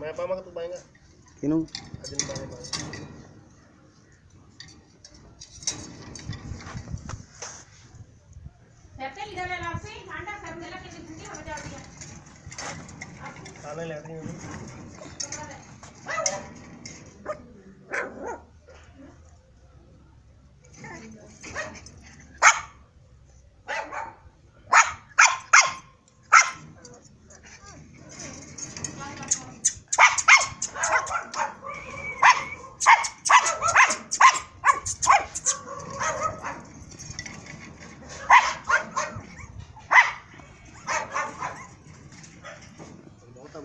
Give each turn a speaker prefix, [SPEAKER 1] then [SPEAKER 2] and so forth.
[SPEAKER 1] मैं पाऊँगा तू पाएगा
[SPEAKER 2] किनू अजन
[SPEAKER 1] पाए पाए
[SPEAKER 3] पेपे इधर ले लाओ से ठंडा कर दे ला कि ठंडी हो जाती है
[SPEAKER 1] खाने लेती हूँ
[SPEAKER 3] What?